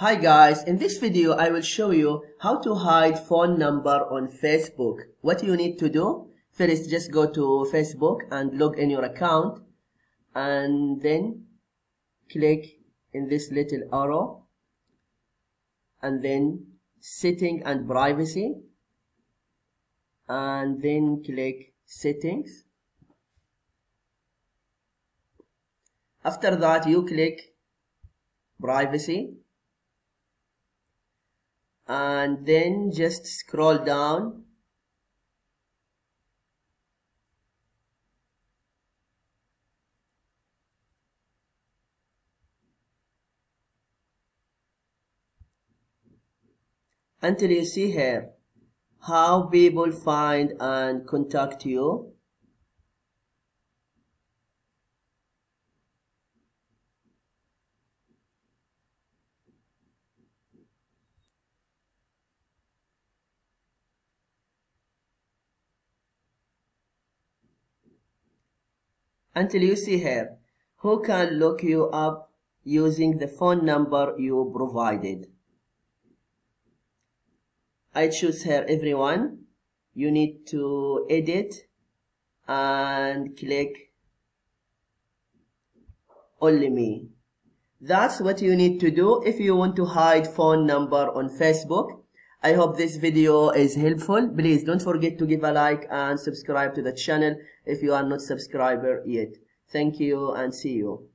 Hi guys, in this video I will show you how to hide phone number on Facebook. What you need to do, first just go to Facebook and log in your account and then click in this little arrow and then setting and privacy and then click settings. After that you click privacy and then just scroll down. Until you see here how people find and contact you until you see her who can look you up using the phone number you provided. I choose her everyone. You need to edit and click only me. That's what you need to do if you want to hide phone number on Facebook. I hope this video is helpful. Please don't forget to give a like and subscribe to the channel if you are not subscriber yet. Thank you and see you.